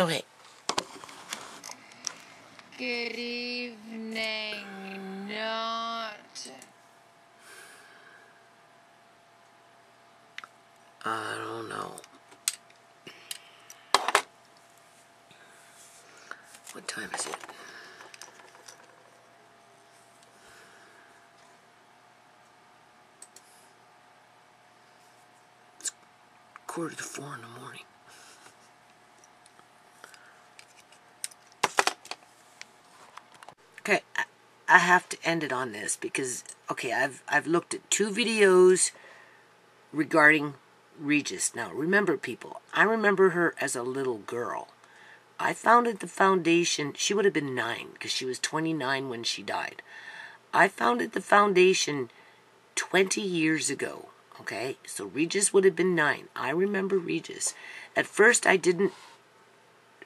Okay. Good evening, not. I don't know. What time is it? It's quarter to four in the morning. Okay, I, have to end it on this because okay, I've I've looked at two videos regarding Regis. Now, remember people, I remember her as a little girl. I founded the foundation, she would have been 9 because she was 29 when she died. I founded the foundation 20 years ago, okay? So Regis would have been 9. I remember Regis. At first I didn't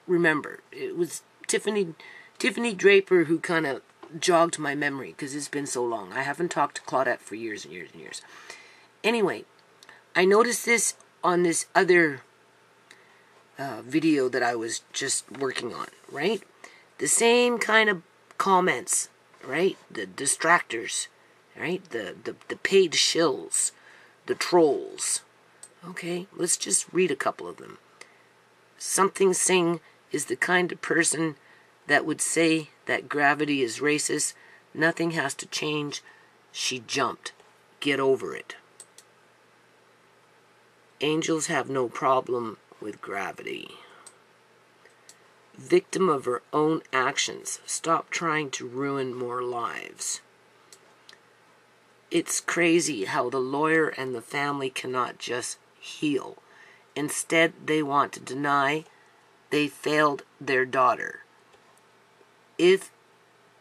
remember. It was Tiffany Tiffany Draper who kind of jogged my memory because it's been so long. I haven't talked to Claudette for years and years and years. Anyway, I noticed this on this other uh, video that I was just working on, right? The same kind of comments, right? The distractors, right? The, the, the paid shills, the trolls. Okay, let's just read a couple of them. Something Singh is the kind of person that would say that gravity is racist. Nothing has to change. She jumped. Get over it. Angels have no problem with gravity. Victim of her own actions. Stop trying to ruin more lives. It's crazy how the lawyer and the family cannot just heal. Instead, they want to deny they failed their daughter. If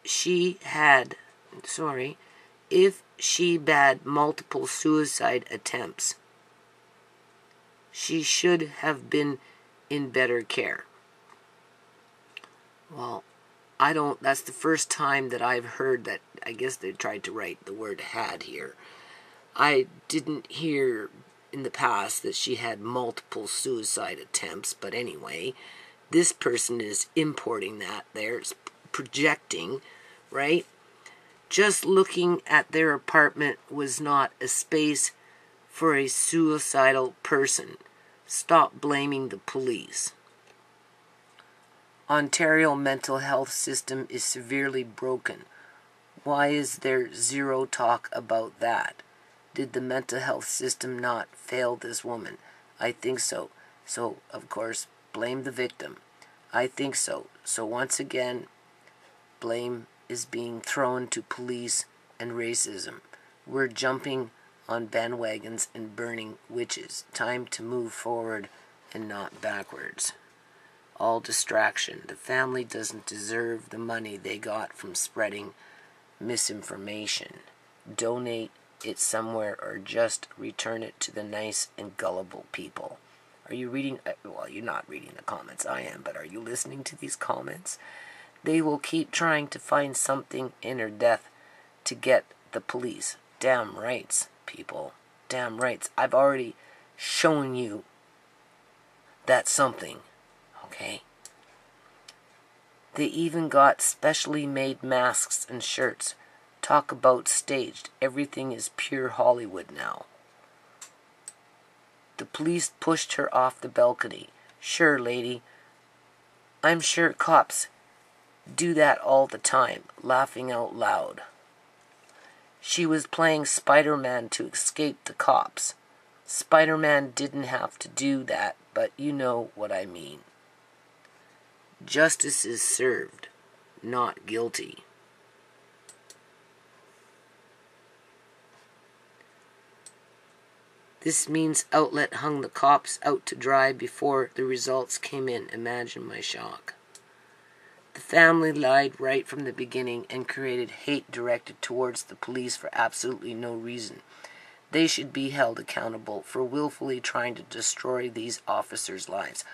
she had, sorry, if she had multiple suicide attempts, she should have been in better care. Well, I don't, that's the first time that I've heard that, I guess they tried to write the word had here. I didn't hear in the past that she had multiple suicide attempts, but anyway, this person is importing that there, projecting, right? Just looking at their apartment was not a space for a suicidal person. Stop blaming the police. Ontario mental health system is severely broken. Why is there zero talk about that? Did the mental health system not fail this woman? I think so. So, of course, blame the victim. I think so. So, once again, blame is being thrown to police and racism. We're jumping on bandwagons and burning witches. Time to move forward and not backwards. All distraction. The family doesn't deserve the money they got from spreading misinformation. Donate it somewhere or just return it to the nice and gullible people. Are you reading? Uh, well, you're not reading the comments. I am, but are you listening to these comments? They will keep trying to find something in her death to get the police. Damn rights people. Damn rights. I've already shown you that something. Okay? They even got specially made masks and shirts. Talk about staged. Everything is pure Hollywood now. The police pushed her off the balcony. Sure, lady. I'm sure cops do that all the time, laughing out loud. She was playing Spider Man to escape the cops. Spider Man didn't have to do that, but you know what I mean. Justice is served, not guilty. This means Outlet hung the cops out to dry before the results came in. Imagine my shock. The family lied right from the beginning and created hate directed towards the police for absolutely no reason. They should be held accountable for willfully trying to destroy these officers' lives.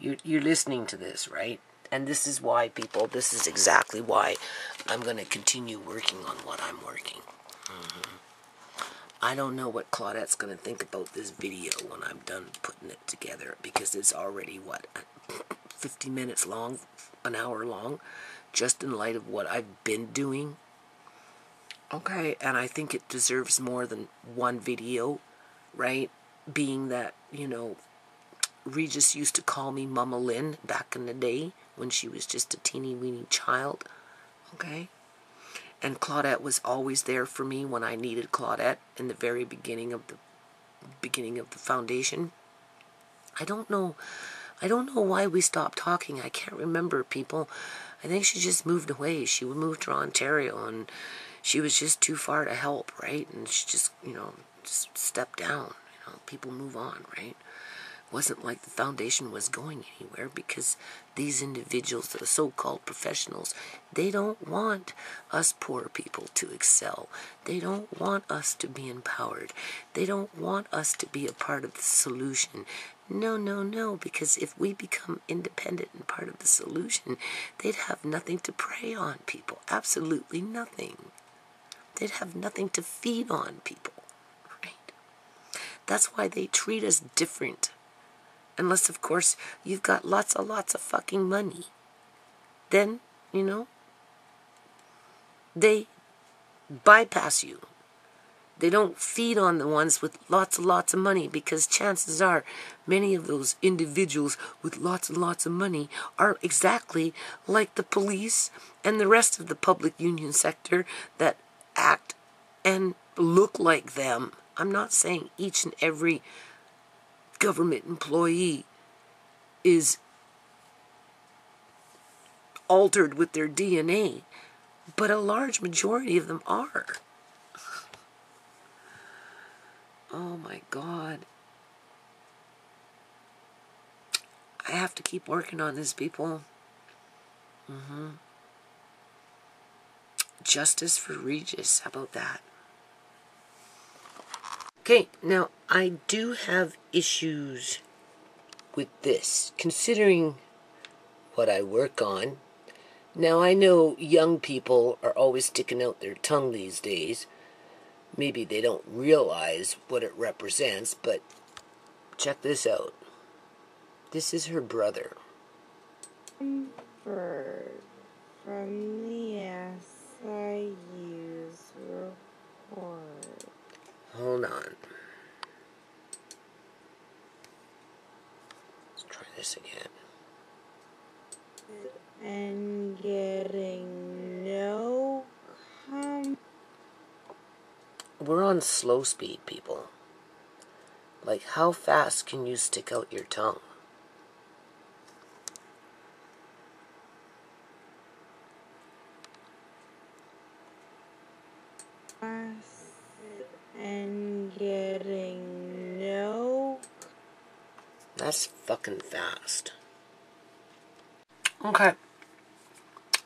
You're, you're listening to this, right? And this is why, people, this is exactly why I'm going to continue working on what I'm working. Mm-hmm. I don't know what Claudette's going to think about this video when I'm done putting it together because it's already, what, 50 minutes long, an hour long, just in light of what I've been doing. Okay, and I think it deserves more than one video, right? Being that, you know, Regis used to call me Mama Lynn back in the day when she was just a teeny weeny child. Okay? And Claudette was always there for me when I needed Claudette in the very beginning of the beginning of the foundation. I don't know I don't know why we stopped talking. I can't remember people. I think she just moved away. She moved to Ontario and she was just too far to help, right? And she just, you know, just stepped down. You know, people move on, right? It wasn't like the foundation was going anywhere because these individuals, the so-called professionals, they don't want us poor people to excel. They don't want us to be empowered. They don't want us to be a part of the solution. No, no, no, because if we become independent and part of the solution, they'd have nothing to prey on people. Absolutely nothing. They'd have nothing to feed on people. Right? That's why they treat us different Unless, of course, you've got lots and lots of fucking money. Then, you know, they bypass you. They don't feed on the ones with lots and lots of money because chances are many of those individuals with lots and lots of money are exactly like the police and the rest of the public union sector that act and look like them. I'm not saying each and every government employee is altered with their DNA, but a large majority of them are. Oh my God. I have to keep working on this, people. Mm-hmm. Justice for Regis. How about that? Okay, now I do have issues with this, considering what I work on. Now I know young people are always sticking out their tongue these days. Maybe they don't realize what it represents, but check this out. This is her brother. Comfort from the SIU's report. Hold on. Let's try this again. And getting no We're on slow speed, people. Like, how fast can you stick out your tongue? and getting no That's fucking fast. Okay.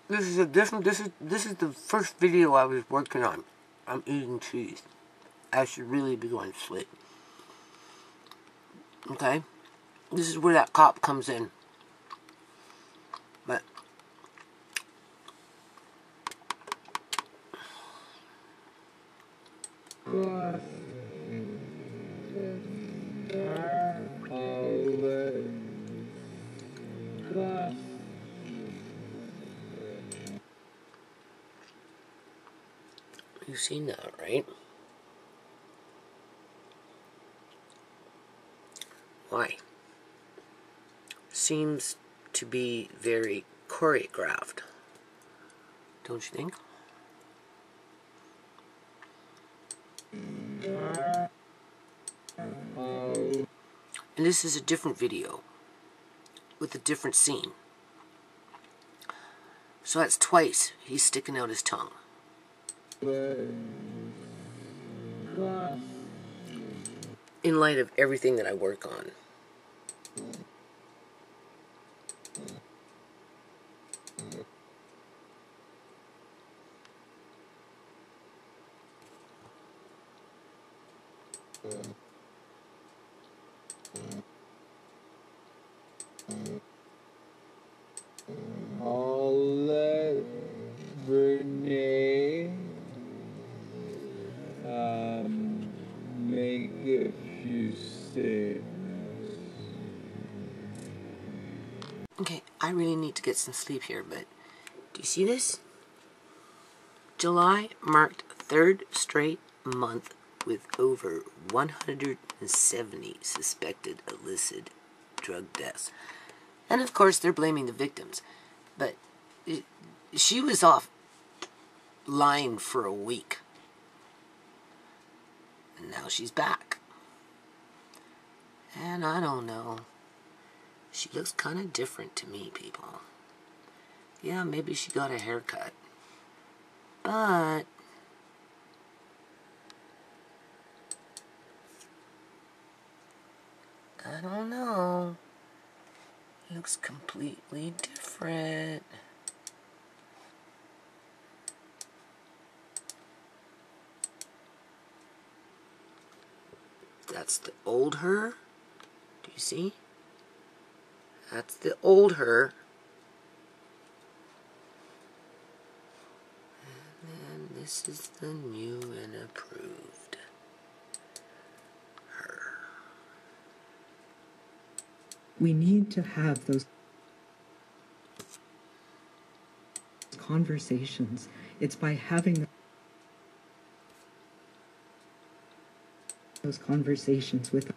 This is a different this is this is the first video I was working on. I'm eating cheese. I should really be going to sleep. Okay? This is where that cop comes in. Right? Why? Seems to be very choreographed. Don't you think? And this is a different video with a different scene. So that's twice he's sticking out his tongue. In light of everything that I work on. Some sleep here, but do you see this? July marked third straight month with over 170 suspected illicit drug deaths. And of course, they're blaming the victims. But she was off lying for a week. And now she's back. And I don't know. She looks kind of different to me, people. Yeah, maybe she got a haircut. But I don't know. Looks completely different. That's the old her. Do you see? That's the old her. And then this is the new and approved her. we need to have those conversations. It's by having those conversations with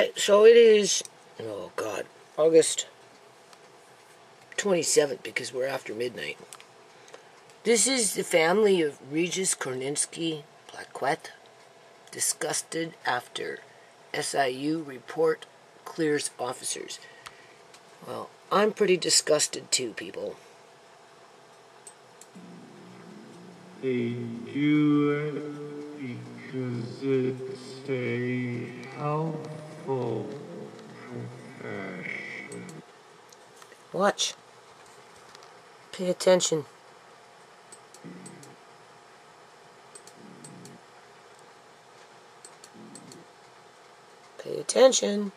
Okay, so it is, oh God, August 27th because we're after midnight. This is the family of Regis Korninsky Plaquette, disgusted after SIU report clears officers. Well, I'm pretty disgusted too, people. They do it because it's a profession. Watch. Pay attention. Pay attention.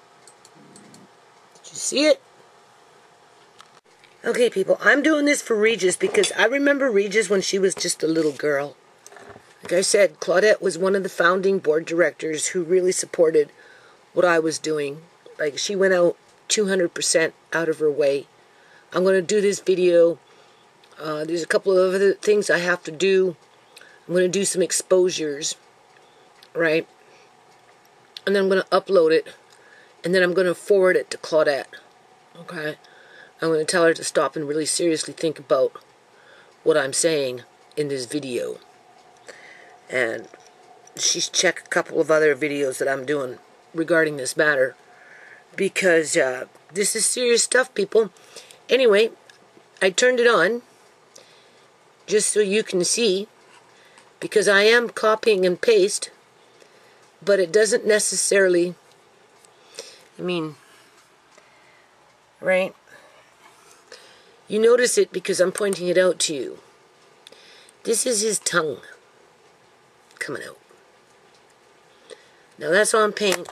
Did you see it? Okay, people, I'm doing this for Regis because I remember Regis when she was just a little girl. Like I said, Claudette was one of the founding board directors who really supported what I was doing. Like, she went out 200% out of her way. I'm going to do this video. Uh, there's a couple of other things I have to do. I'm going to do some exposures, right? And then I'm going to upload it. And then I'm going to forward it to Claudette. Okay? I'm going to tell her to stop and really seriously think about what I'm saying in this video. And she's checked a couple of other videos that I'm doing regarding this matter. Because uh, this is serious stuff, people. Anyway, I turned it on just so you can see because I am copying and paste, but it doesn't necessarily, I mean, right? You notice it because I'm pointing it out to you. This is his tongue coming out. Now that's on paint.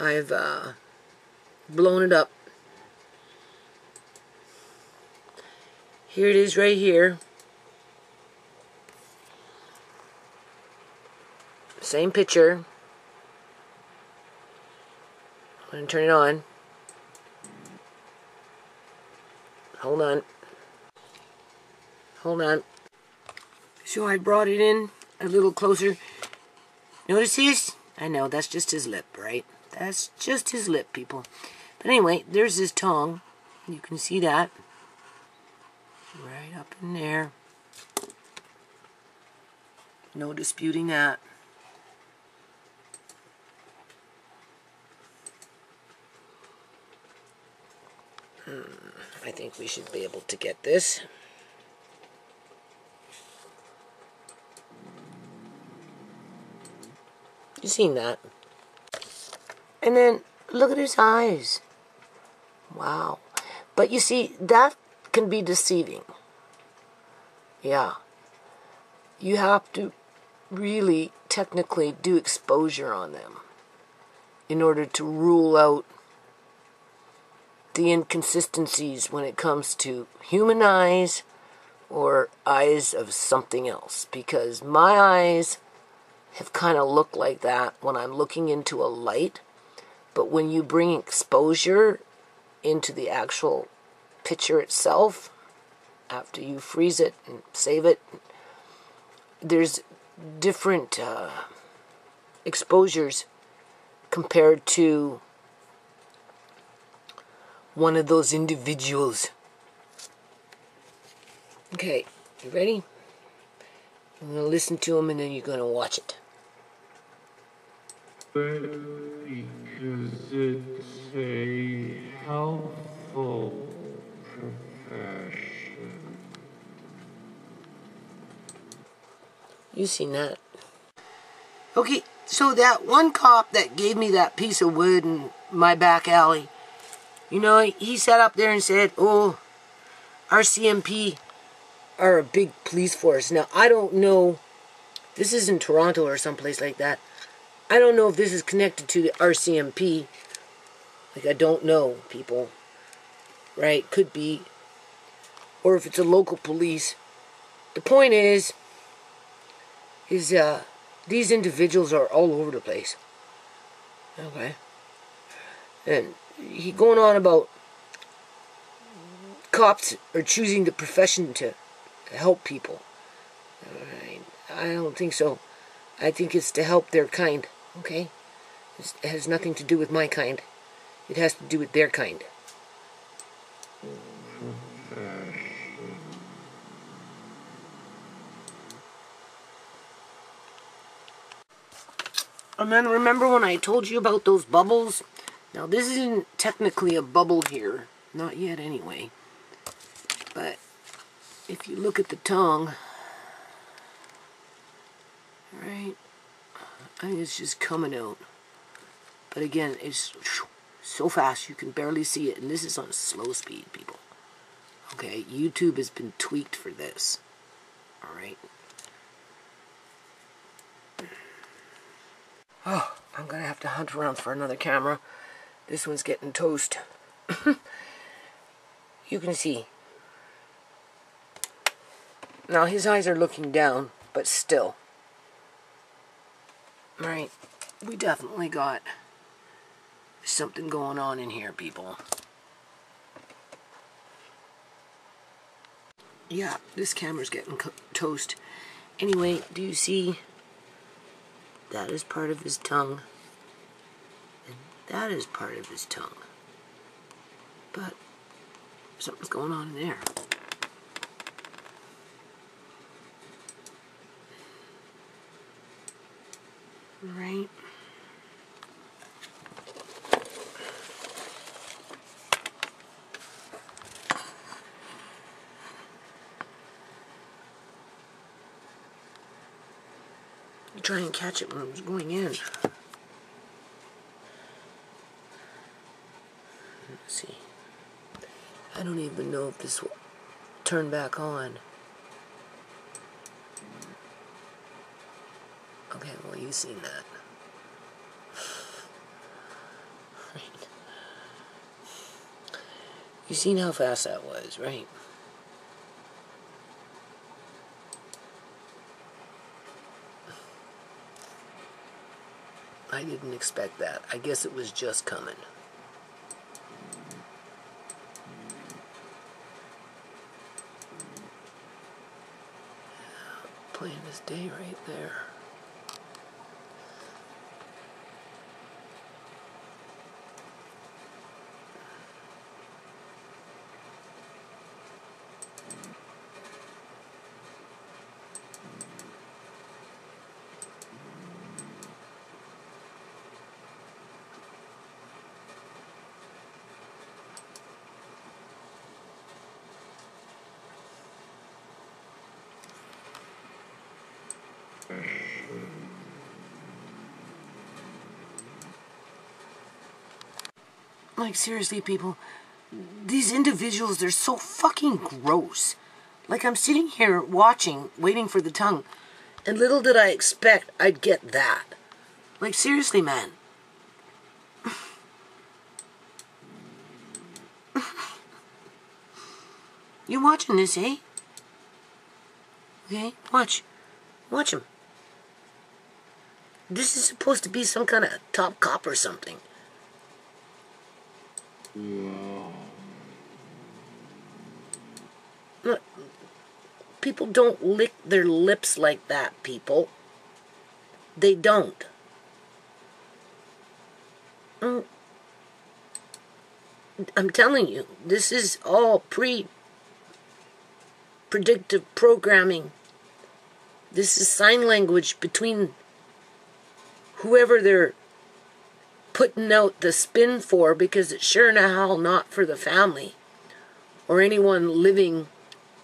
I've uh, blown it up. Here it is right here. Same picture. I'm going to turn it on. Hold on. Hold on. So I brought it in a little closer. Notice this? I know, that's just his lip, right? That's just his lip, people. But anyway, there's his tongue. You can see that. Right up in there. No disputing that. Hmm, I think we should be able to get this. You seen that? And then look at his eyes. Wow. But you see, that can be deceiving. Yeah. you have to really technically do exposure on them in order to rule out the inconsistencies when it comes to human eyes or eyes of something else because my eyes have kind of looked like that when I'm looking into a light but when you bring exposure into the actual picture itself after you freeze it and save it there's different uh, exposures compared to one of those individuals. Okay, you ready? I'm going to listen to him and then you're going to watch it. Because it's a helpful profession. You seen that? Okay, so that one cop that gave me that piece of wood in my back alley, you know, he sat up there and said, "Oh, RCMP are a big police force." Now I don't know. This is in Toronto or someplace like that. I don't know if this is connected to the RCMP. Like I don't know, people. Right? Could be. Or if it's a local police. The point is, is uh, these individuals are all over the place. Okay. And he going on about cops are choosing the profession to help people. I don't think so. I think it's to help their kind. Okay? This has nothing to do with my kind. It has to do with their kind. Oh, and then remember when I told you about those bubbles? Now this isn't technically a bubble here. Not yet anyway. But if you look at the tongue, right, I it's just coming out. But again, it's so fast you can barely see it. And this is on slow speed, people. Okay, YouTube has been tweaked for this. Alright. Oh, I'm gonna have to hunt around for another camera. This one's getting toast. you can see. Now his eyes are looking down, but still. Right, we definitely got something going on in here, people. Yeah, this camera's getting toast. Anyway, do you see that is part of his tongue. And that is part of his tongue. But something's going on in there. Right. try and catch it when it was going in. Let's see. I don't even know if this will turn back on. You've seen that. right. You've seen how fast that was, right? I didn't expect that. I guess it was just coming. Playing as day right there. Like, seriously, people, these individuals, they're so fucking gross. Like, I'm sitting here watching, waiting for the tongue. And little did I expect I'd get that. Like, seriously, man. You watching this, eh? Okay, watch. Watch him. This is supposed to be some kind of top cop or something. Look, people don't lick their lips like that, people. They don't. Mm. I'm telling you, this is all pre predictive programming. This is sign language between whoever they're putting out the spin for because it's sure in hell not for the family or anyone living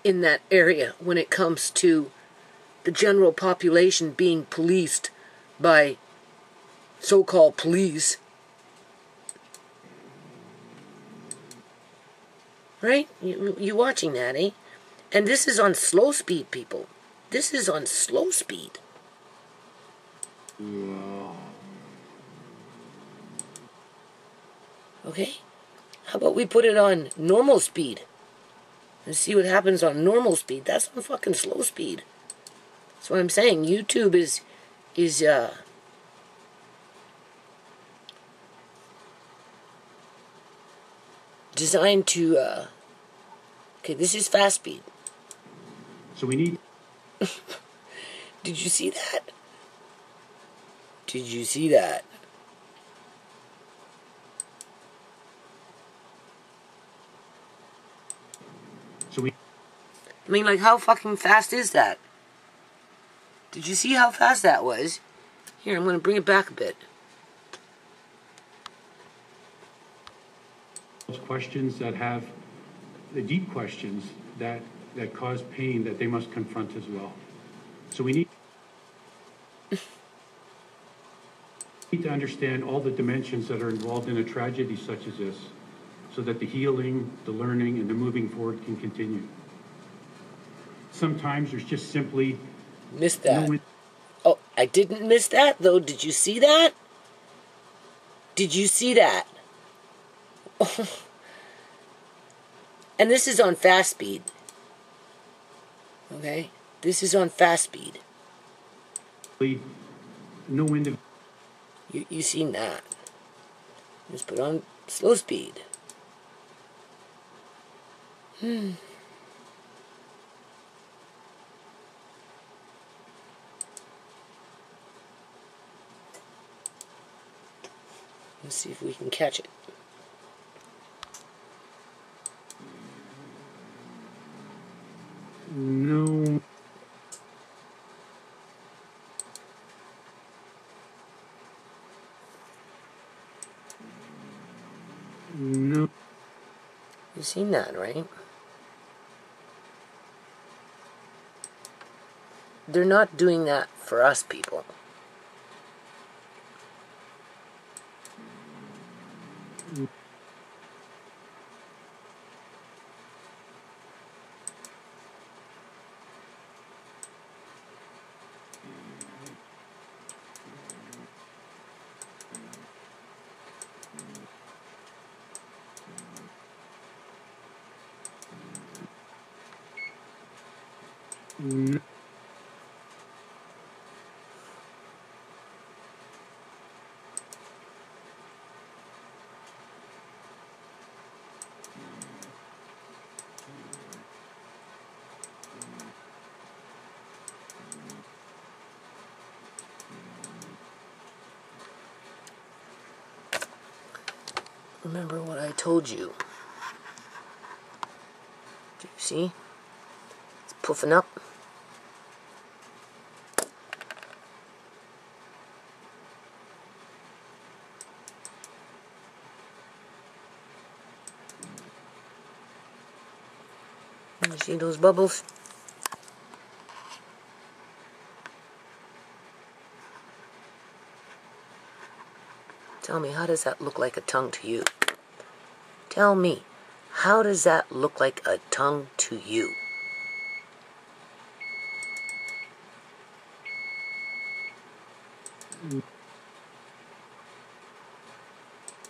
in that area when it comes to the general population being policed by so called police. Right? You, you watching that, eh? And this is on slow speed, people. This is on slow speed. Okay? How about we put it on normal speed? And see what happens on normal speed. That's on fucking slow speed. That's what I'm saying. YouTube is is uh designed to uh Okay, this is fast speed. So we need Did you see that? Did you see that? So we I mean, like, how fucking fast is that? Did you see how fast that was? Here, I'm gonna bring it back a bit. those questions that have the deep questions that that cause pain that they must confront as well. So we need need to understand all the dimensions that are involved in a tragedy such as this, so that the healing, the learning, and the moving forward can continue. Sometimes there's just simply Missed no that. win- Oh, I didn't miss that, though. Did you see that? Did you see that? and this is on fast speed. Okay? This is on fast speed. no individual You you seen that? Just put on slow speed. Hmm. Let's see if we can catch it. no no You seen that, right? They're not doing that for us people. no Remember what I told you. Do you see? It's puffing up. You see those bubbles? Tell me, how does that look like a tongue to you? Tell me, how does that look like a tongue to you?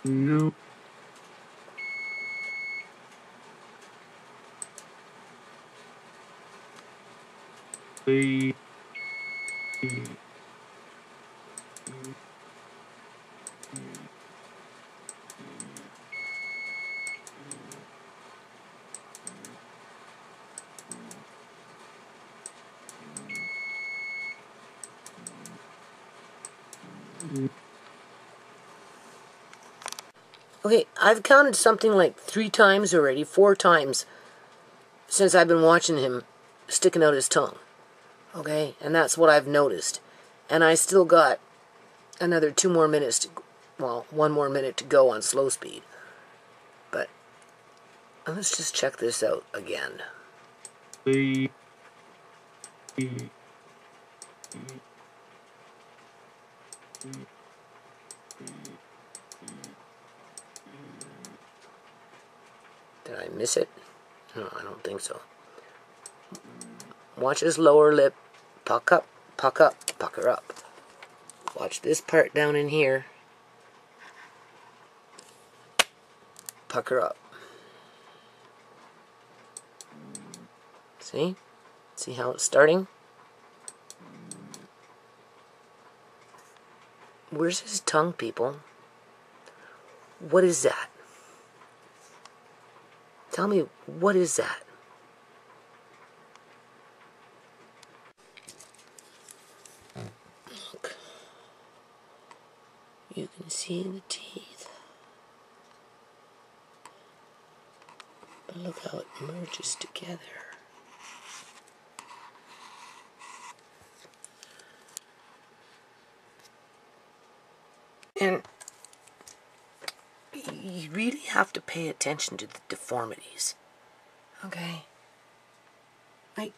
No. The Okay, I've counted something like three times already, four times since I've been watching him sticking out his tongue. Okay, and that's what I've noticed. And I still got another two more minutes to, well, one more minute to go on slow speed. But let's just check this out again. Did I miss it? No, I don't think so. Watch his lower lip puck up, puck up, pucker up. Watch this part down in here. Pucker up. See? See how it's starting? Where's his tongue, people? What is that? Tell me, what is that? Look. You can see the teeth. But look how it merges together. And you really have to pay attention to the deformities. Okay? Like,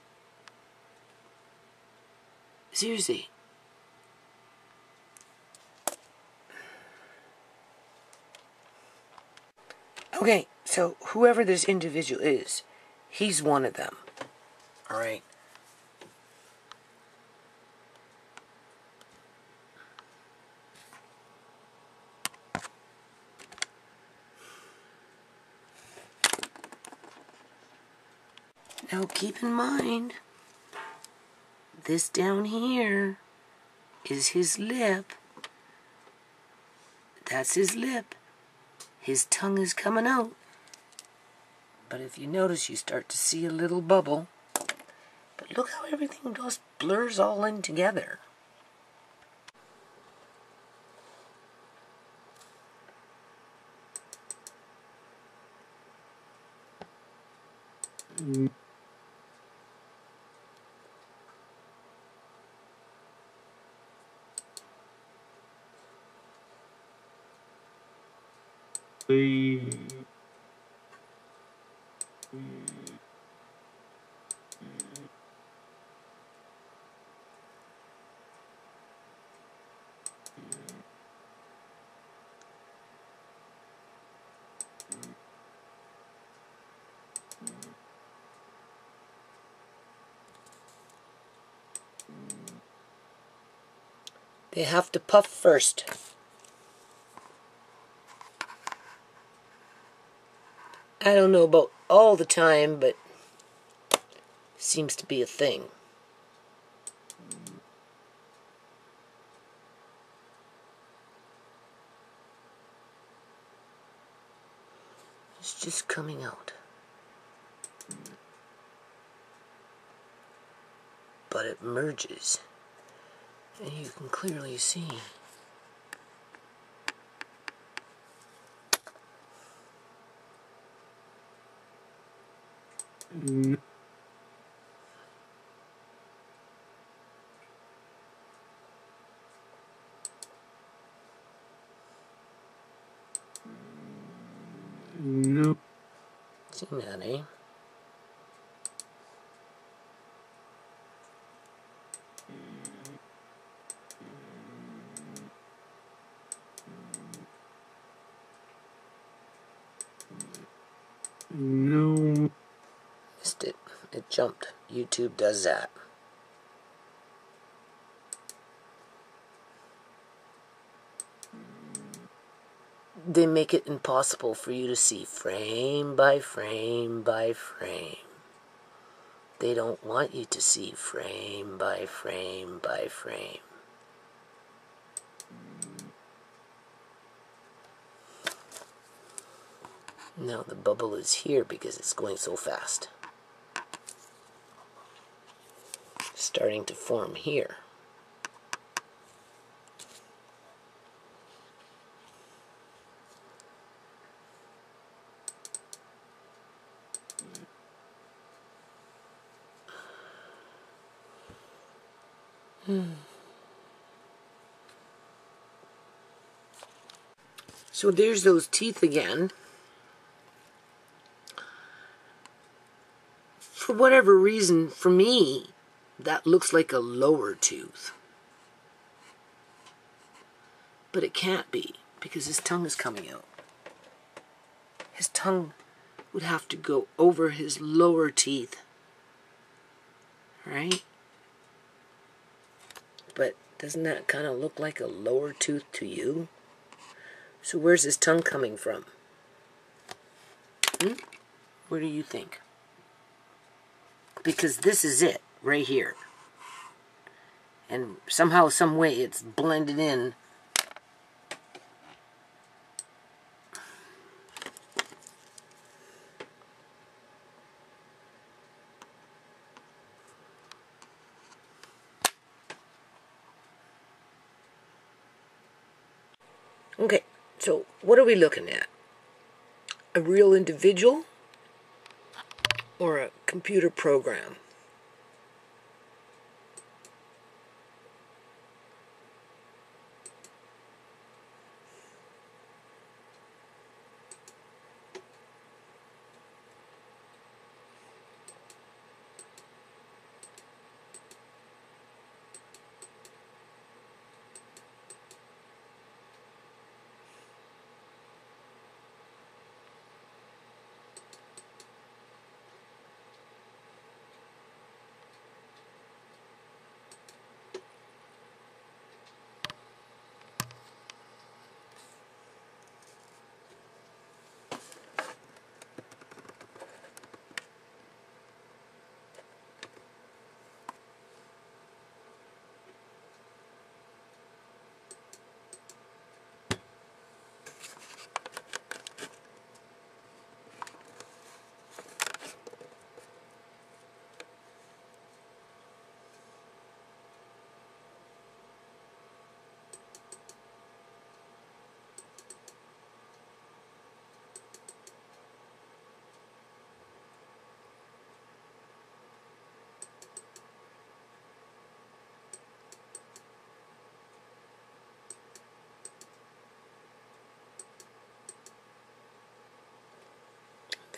seriously. Okay, so whoever this individual is, he's one of them. Alright? Keep in mind, this down here is his lip. That's his lip. His tongue is coming out. But if you notice, you start to see a little bubble. But look how everything just blurs all in together. Mm. The They have to puff first. I don't know about all the time, but seems to be a thing. It's just coming out. But it merges. And you can clearly see. No Seen that, eh? jumped. YouTube does that. They make it impossible for you to see frame by frame by frame. They don't want you to see frame by frame by frame. Now the bubble is here because it's going so fast. Starting to form here. Hmm. So there's those teeth again. For whatever reason, for me, that looks like a lower tooth. But it can't be because his tongue is coming out. His tongue would have to go over his lower teeth. Right? But doesn't that kind of look like a lower tooth to you? So where's his tongue coming from? Hmm? Where do you think? Because this is it, right here. And somehow, some way, it's blended in. Okay, so what are we looking at? A real individual or a computer program?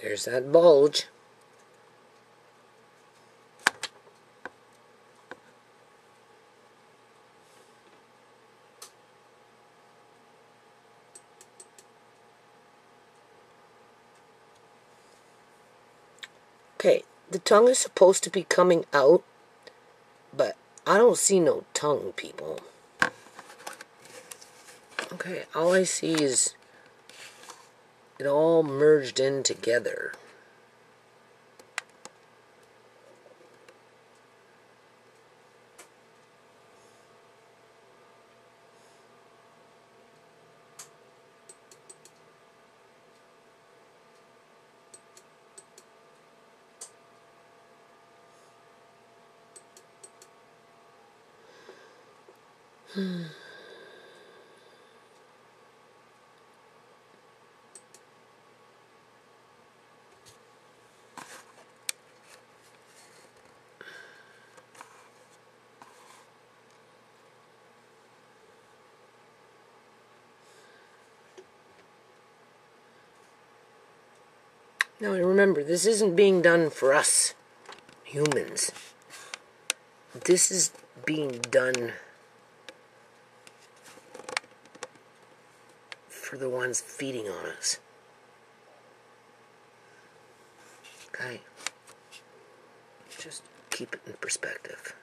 There's that bulge. Okay, the tongue is supposed to be coming out, but I don't see no tongue, people. Okay, all I see is it all merged in together. Hmm. Now remember, this isn't being done for us, humans. This is being done for the ones feeding on us. Okay? Just keep it in perspective.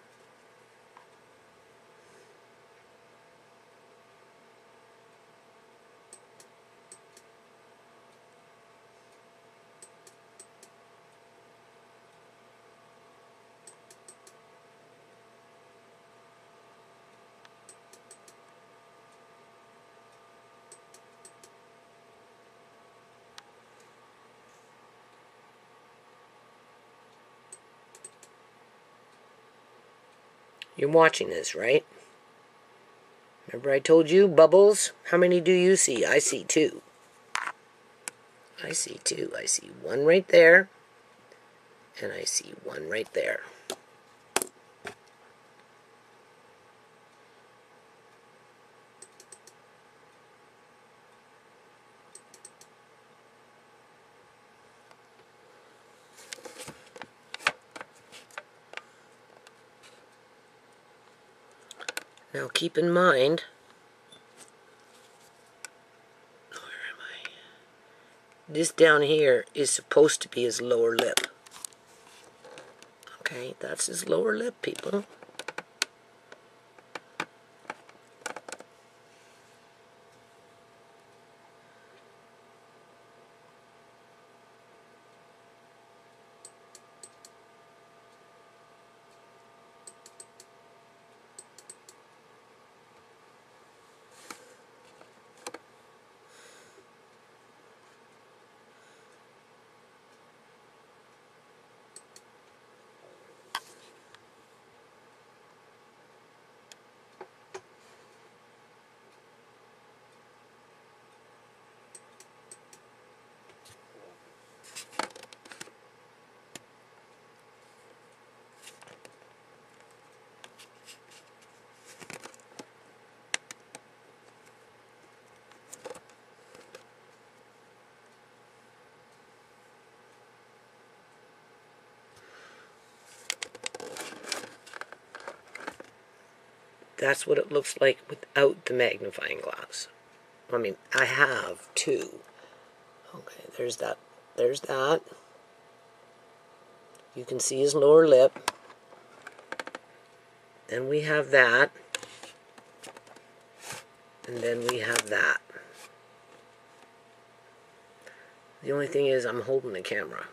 You're watching this, right? Remember I told you, bubbles? How many do you see? I see two. I see two. I see one right there, and I see one right there. Keep in mind, where am I? This down here is supposed to be his lower lip. Okay, that's his lower lip, people. That's what it looks like without the magnifying glass. I mean, I have two. Okay, there's that. There's that. You can see his lower lip. Then we have that. And then we have that. The only thing is, I'm holding the camera.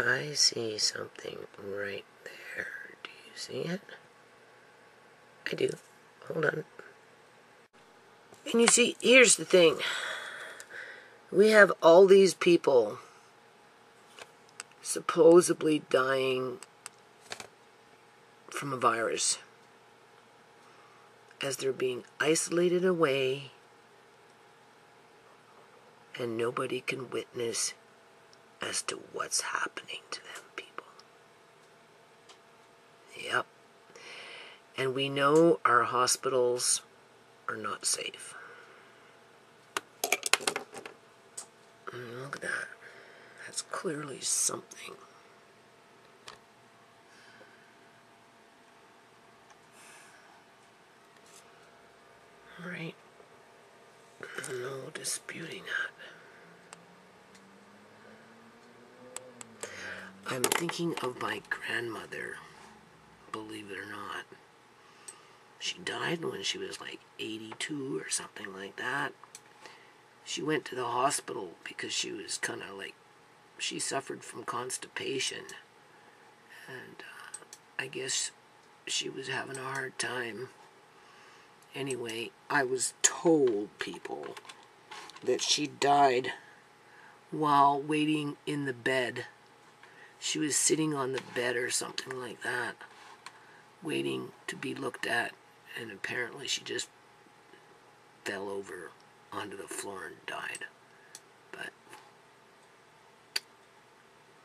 I see something right there. Do you see it? I do. Hold on. And you see, here's the thing. We have all these people supposedly dying from a virus as they're being isolated away and nobody can witness as to what's happening to them people. Yep. And we know our hospitals are not safe. Mm, look at that. That's clearly something. Right? No disputing that. I'm thinking of my grandmother, believe it or not. She died when she was like 82 or something like that. She went to the hospital because she was kind of like, she suffered from constipation. And uh, I guess she was having a hard time. Anyway, I was told, people, that she died while waiting in the bed She was sitting on the bed or something like that, waiting to be looked at, and apparently she just fell over onto the floor and died. But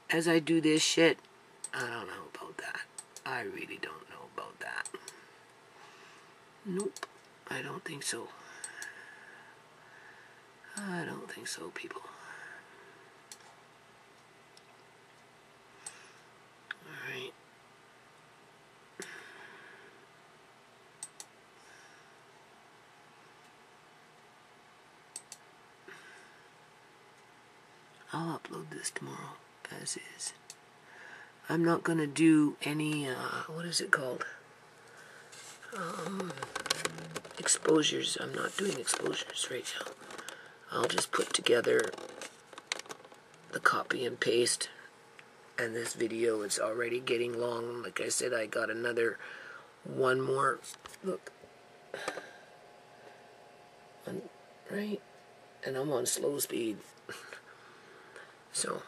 as I do this shit, I don't know about that. I really don't know about that. Nope, I don't think so. I don't think so, people. I'll upload this tomorrow as is. I'm not gonna do any, uh, what is it called? Um, exposures. I'm not doing exposures right now. I'll just put together the copy and paste and this video is already getting long. Like I said I got another one more. Look. Right? And I'm on slow speed. So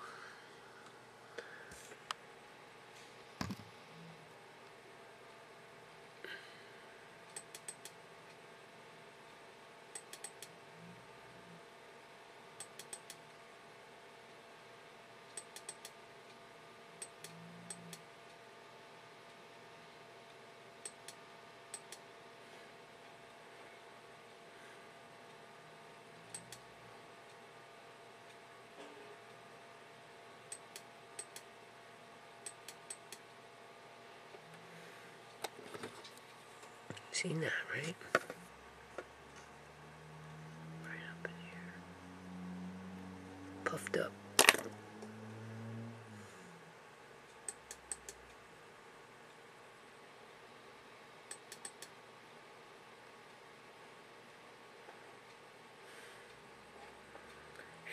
Seen that, right? Right up in here. Puffed up.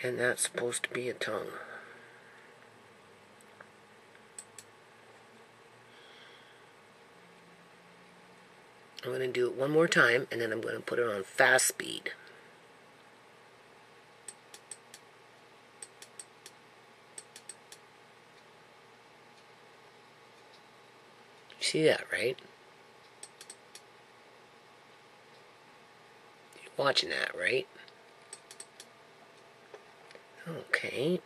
And that's supposed to be a tongue. I'm going to do one more time and then I'm going to put it on fast speed. See that, right? You're watching that, right? Okay.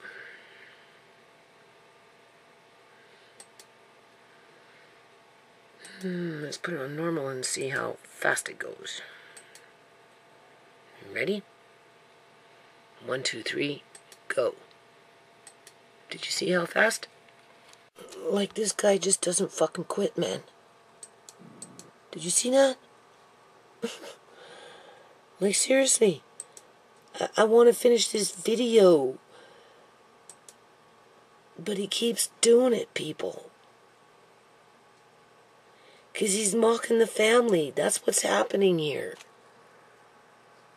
Hmm, let's put it on normal and see how fast it goes. Ready? One, two, three, go. Did you see how fast? Like this guy just doesn't fucking quit, man. Did you see that? like seriously. I, I want to finish this video. But he keeps doing it, people. Because he's mocking the family. That's what's happening here.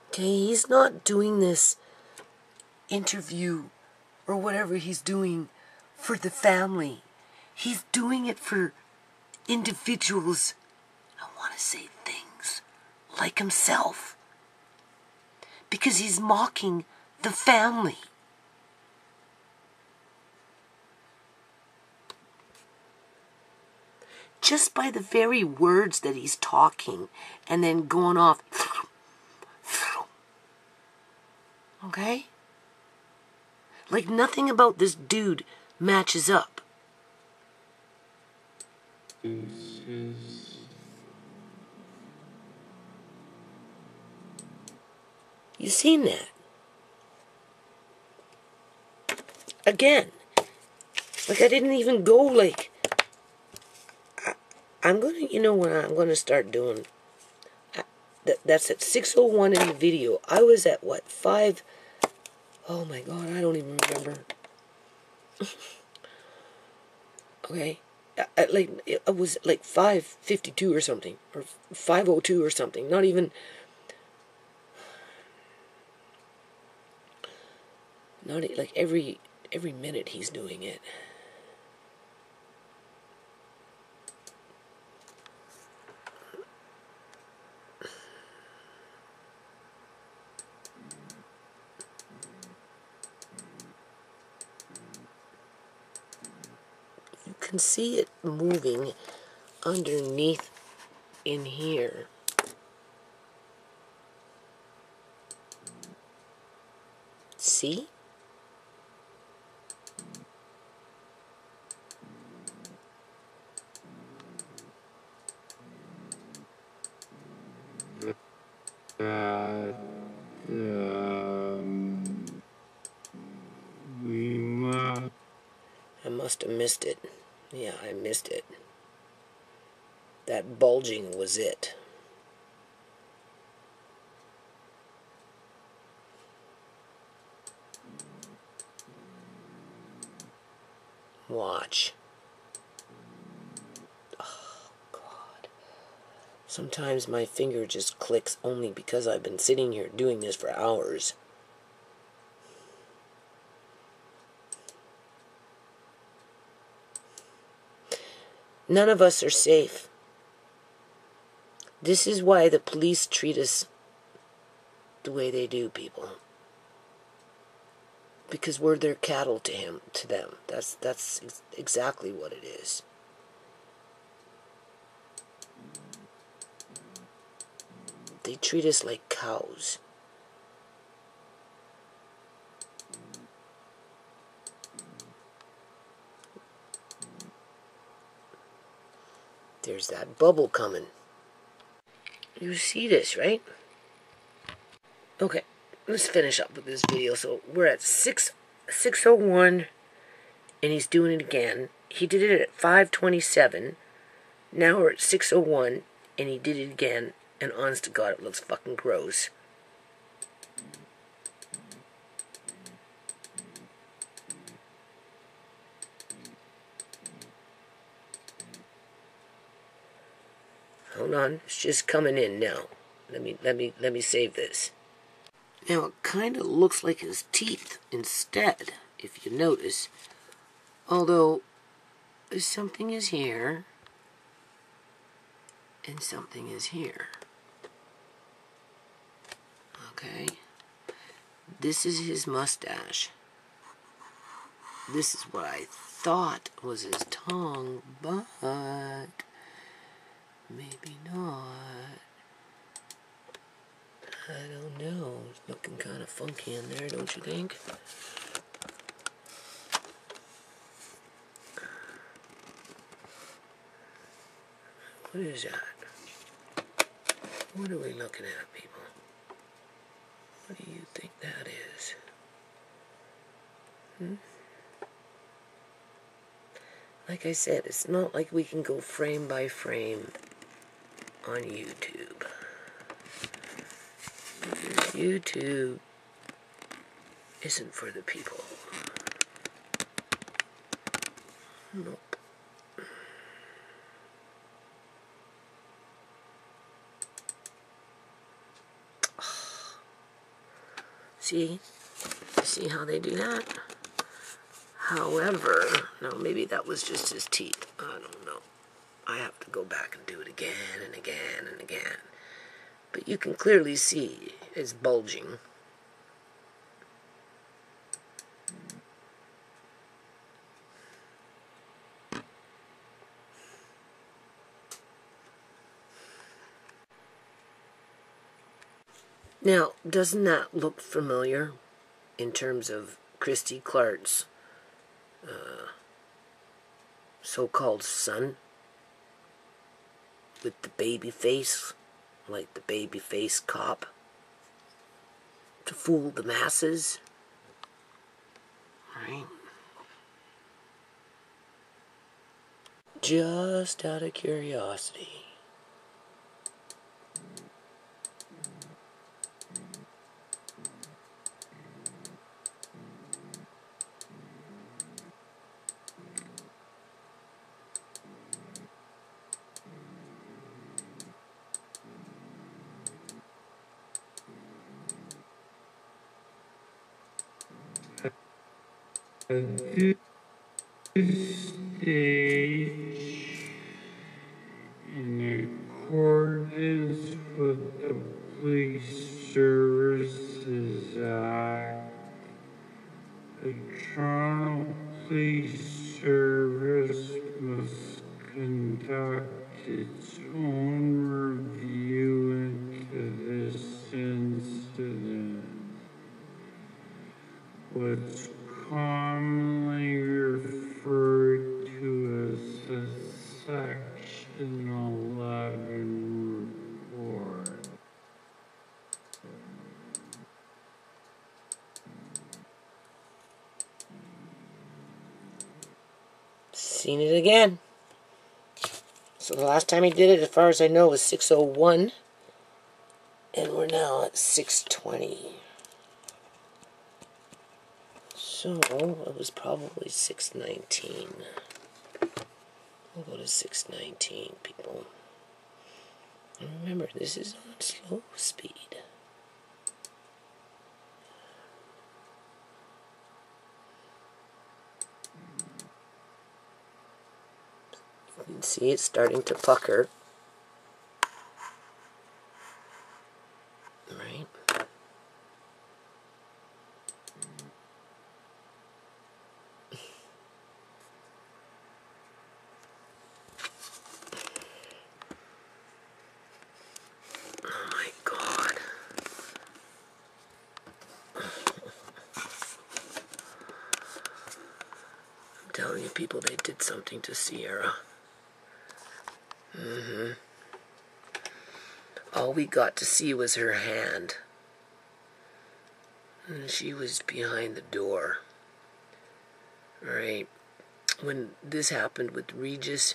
Okay, he's not doing this interview or whatever he's doing for the family. He's doing it for individuals, I want to say things like himself. Because he's mocking the family. Just by the very words that he's talking and then going off. Okay? Like nothing about this dude matches up. You seen that? Again. Like I didn't even go like I'm gonna, you know what I'm gonna start doing? Uh, that, that's at 6:01 in the video. I was at what five? Oh my god, I don't even remember. okay, uh, I, I, like it was like 5:52 or something, or 5:02 or something. Not even. Not like every every minute he's doing it. can see it moving underneath in here. See? that um, we must I must have missed it. Yeah, I missed it. That bulging was it. Watch. Oh, God. Sometimes my finger just clicks only because I've been sitting here doing this for hours. None of us are safe. This is why the police treat us the way they do, people. Because we're their cattle to him, to them. That's that's ex- exactly what it is. They treat us like cows. There's that bubble coming. You see this, right? Okay, let's finish up with this video. So we're at 6 601 and he's doing it again. He did it at 527. Now we're at 601 and he did it again. And honest to God, it looks fucking gross. Hold on, it's just coming in now. Let me let me let me save this. Now it kind of looks like his teeth instead, if you notice. Although something is here and something is here. Okay. This is his mustache. This is what I thought was his tongue, but maybe not. I don't know. It's looking kind of funky in there, don't you think? What is that? What are we looking at, people? What do you think that is? Hmm? Like I said, it's not like we can go frame by frame on YouTube. YouTube isn't for the people. Nope. See? See how they do that? However, no, maybe that was just his teeth. I don't know. I have to go back and do it again and again and again. But you can clearly see it's bulging. Now, doesn't that look familiar in terms of Christy Clark's uh, so-called son with the baby face, like the baby face cop, to fool the masses? Right? Just out of curiosity. This stage, in accordance with the Police Services Act, the Toronto Police Service must conduct its the last time he did it, as far as I know, was 601. And we're now at 620. So it was probably 619. We'll go to 619, people. And remember, this is on slow speed. See it's starting to pucker. Right? Oh my god. I'm telling you, people, they did something to Ciera. All we got to see was her hand. And she was behind the door. Right. When this happened with Regis,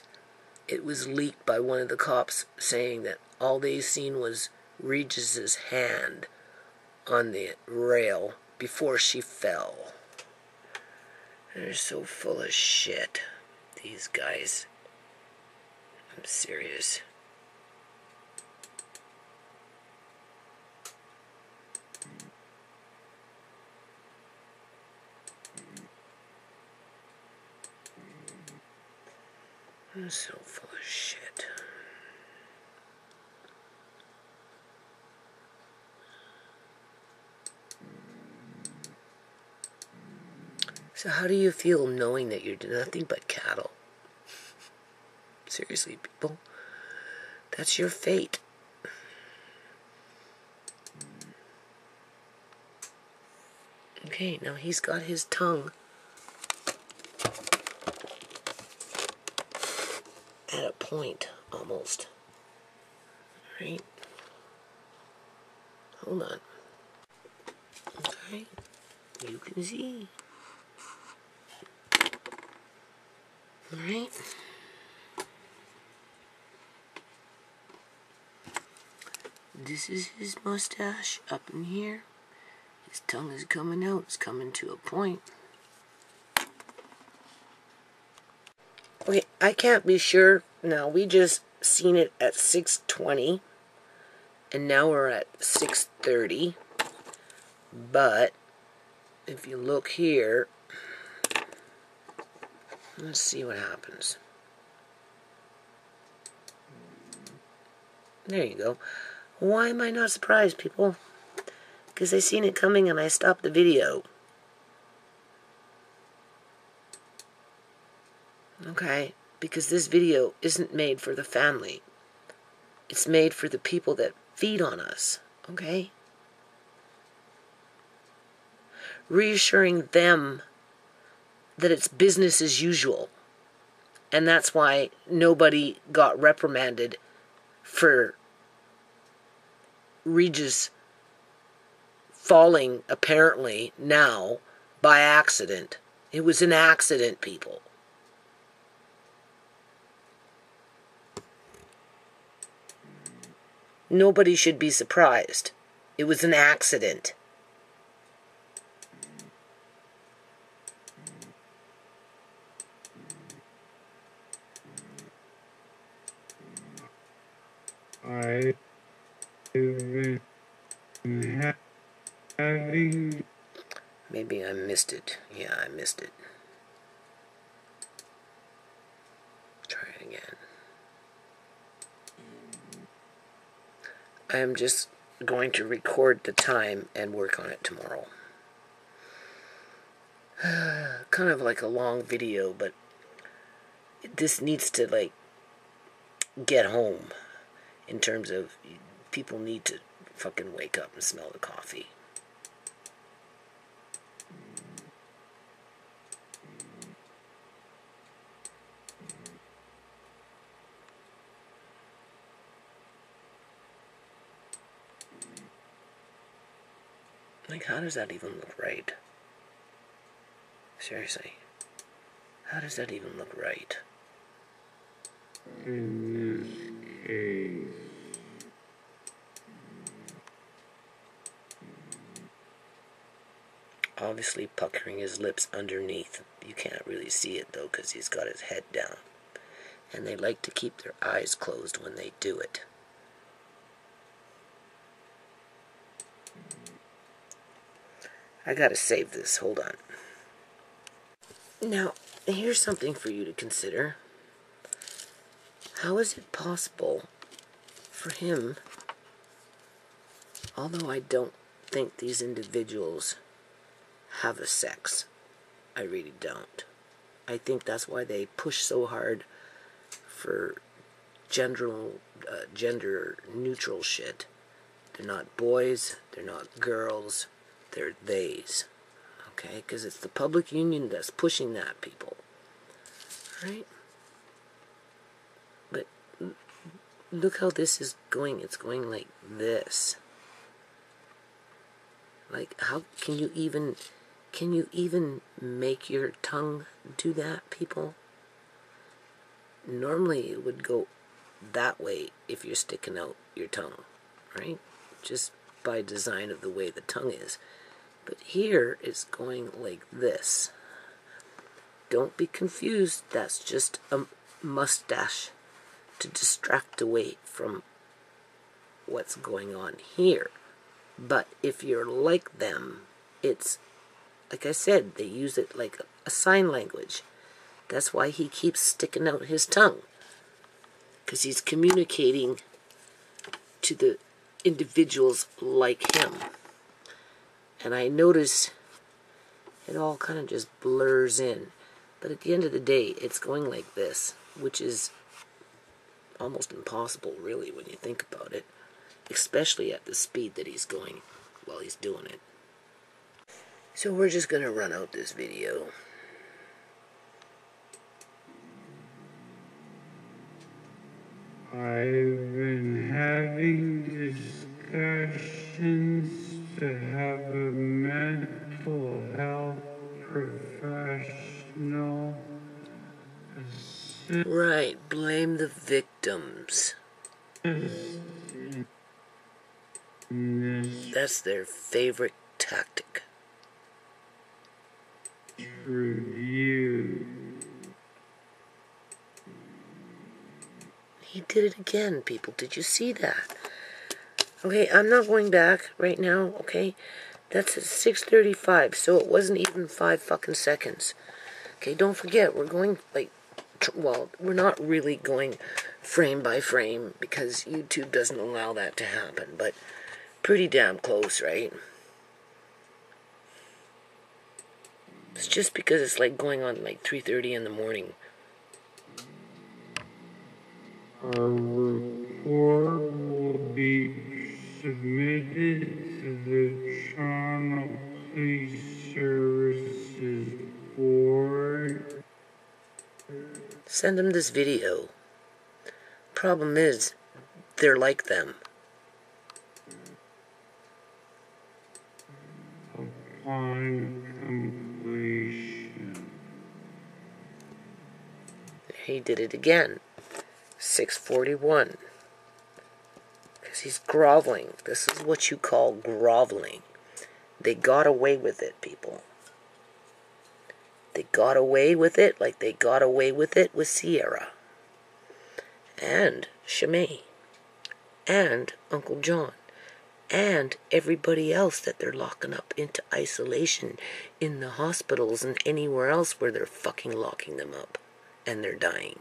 it was leaked by one of the cops saying that all they seen was Regis's hand on the rail before she fell. They're so full of shit, these guys. I'm serious. I'm so full of shit. So, how do you feel knowing that you're nothing but cattle? Seriously, people. That's your fate. Okay, now he's got his tongue at a point almost. Right? Hold on. Okay, you can see. Alright. This is his mustache up in here. His tongue is coming out. It's coming to a point. Okay, I can't be sure. Now, we just seen it at 6.20. And now we're at 6.30. But, if you look here, let's see what happens. There you go. Why am I not surprised, people? Because I seen it coming and I stopped the video. Okay? Because this video isn't made for the family. It's made for the people that feed on us. Okay? Reassuring them that it's business as usual. And that's why nobody got reprimanded for Regis falling, apparently, now by accident. It was an accident, people. Nobody should be surprised. It was an accident. I have been having Maybe I missed it. Yeah, I missed it. Try it again. I am just going to record the time and work on it tomorrow. kind of like a long video, but this needs to like get home in terms of people need to fucking wake up and smell the coffee. Like, how does that even look right? Seriously. How does that even look right? Obviously, puckering his lips underneath. You can't really see it though because he's got his head down. And they like to keep their eyes closed when they do it. I gotta save this. Hold on. Now, here's something for you to consider. How is it possible for him, although I don't think these individuals have a sex, I really don't. I think that's why they push so hard for gender, uh, gender neutral shit. They're not boys, they're not girls, they're theys. Okay? Because it's the public union that's pushing that, people. Right? But look how this is going. It's going like this. Like, how can you even. Can you even make your tongue do that, people? Normally it would go that way if you're sticking out your tongue, right? Just by design of the way the tongue is. But here it's going like this. Don't be confused, that's just a mustache to distract away from what's going on here. But if you're like them, it's like I said, they use it like a sign language. That's why he keeps sticking out his tongue. Because he's communicating to the individuals like him. And I notice it all kind of just blurs in. But at the end of the day, it's going like this, which is almost impossible, really, when you think about it. Especially at the speed that he's going while he's doing it. So we're just going to run out this video. I've been having discussions to have a mental health professional assist Right, blame the victims. That's their favorite tactic. review. He did it again, people. Did you see that? Okay, I'm not going back right now, okay? That's at 6:35, so it wasn't even 5 fucking seconds. Okay, don't forget, we're going like well, we're not really going frame by frame because YouTube doesn't allow that to happen, but pretty damn close, right? It's just because it's like going on like 3:30 in the morning. Report will be submitted to the Toronto Police Services Board. Send them this video. Problem is, they're like them. upon completion. He did it again. 641. Because he's groveling. This is what you call groveling. They got away with it, people. They got away with it like they got away with it with Ciera. And ShaMay. And Uncle John. And everybody else that they're locking up into isolation in the hospitals and anywhere else where they're fucking locking them up. And they're dying.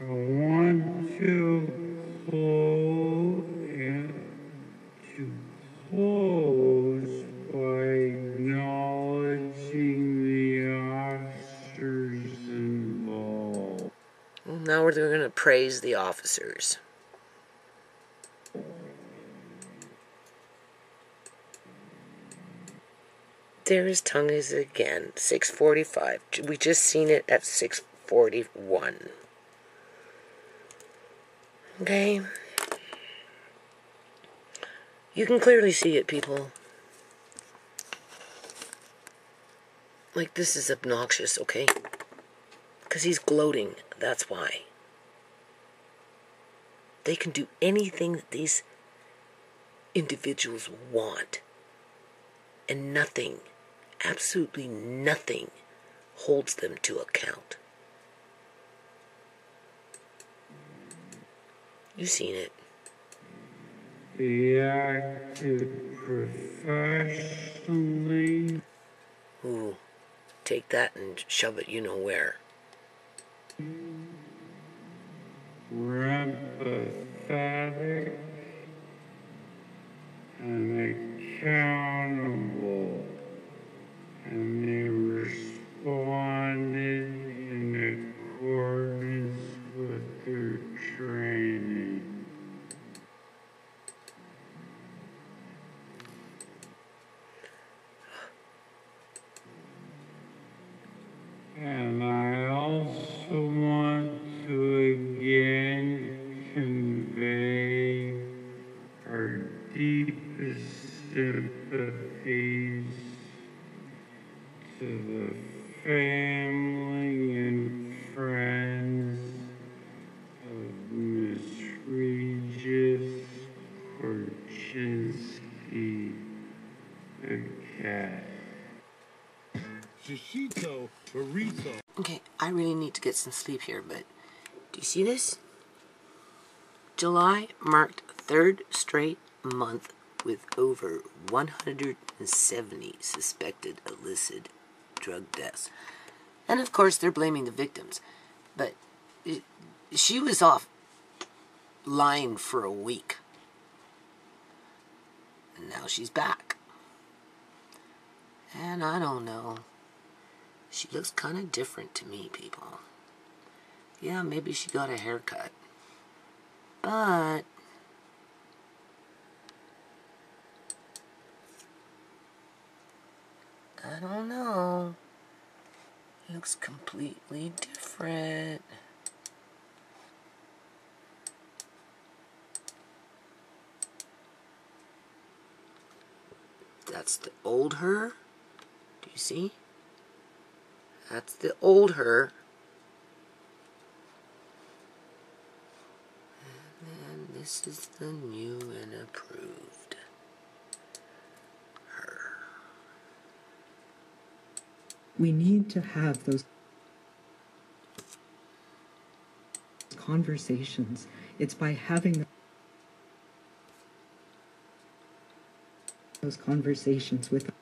I want to close to close by acknowledging the officers. now we're going to praise the officers. There his tongue is again. 645. We just seen it at 641. Okay? You can clearly see it, people. Like, this is obnoxious, okay? Because he's gloating. That's why. They can do anything that these individuals want. And nothing, absolutely nothing, holds them to account. You've seen it. Be active professionally. Ooh, take that and shove it you know where. empathetic and accountable, and Okay, I really need to get some sleep here, but do you see this? July marked third straight month with over 170 suspected illicit drug deaths. And of course, they're blaming the victims. But it, she was off line for a week. And now she's back. And I don't know. She looks kind of different to me, people. Yeah, maybe she got a haircut. But. I don't know. Looks completely different. That's the old her. Do you see? That's the old her. And then this is the new and approved her. We need to have those conversations. It's by having those conversations with